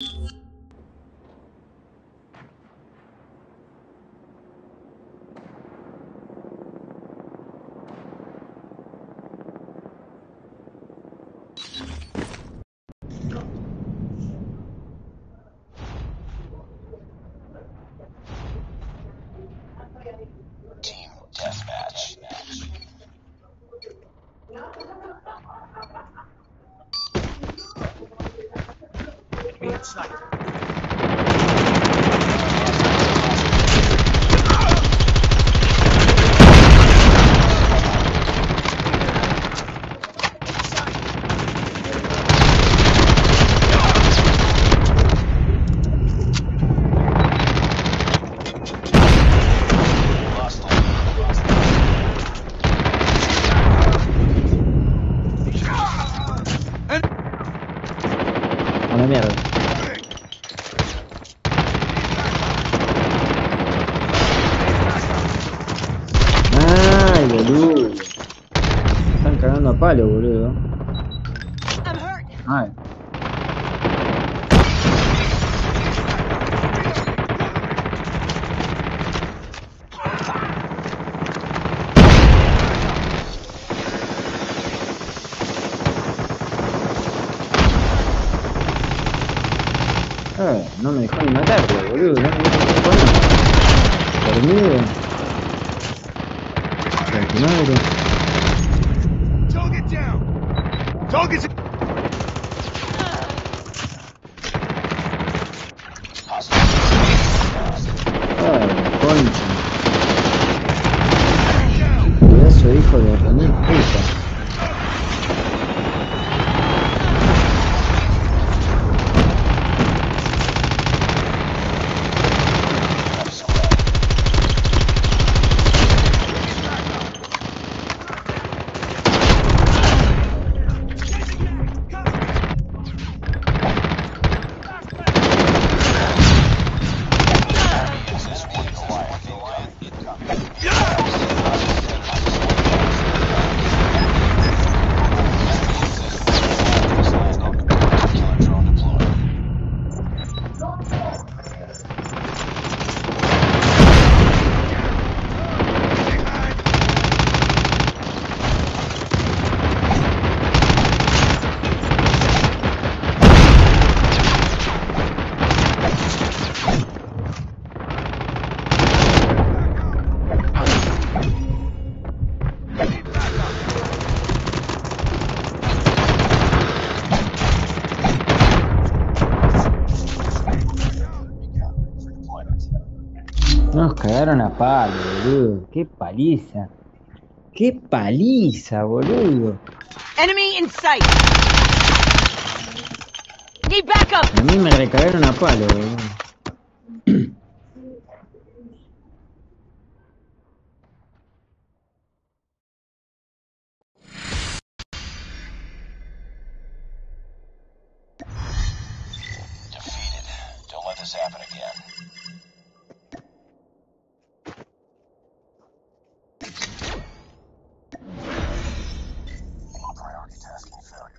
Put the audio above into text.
Team deathmatch. Ana merda. Boludo. Están cagando a palo, boludo. Ay. Eh, no me dejó ni matarlo, boludo. No me dejó ni matarlo. Dormido. kijk ernaar houden. Target down! Target... Ah, concha. Eso, hijo puta. Nos cagaron a palo, boludo. Qué paliza. Qué paliza, boludo. Enemy in sight. Need backup. A mí me recagaron a palo, boludo. Defeated. Don't let this happen again. priority tasking failure.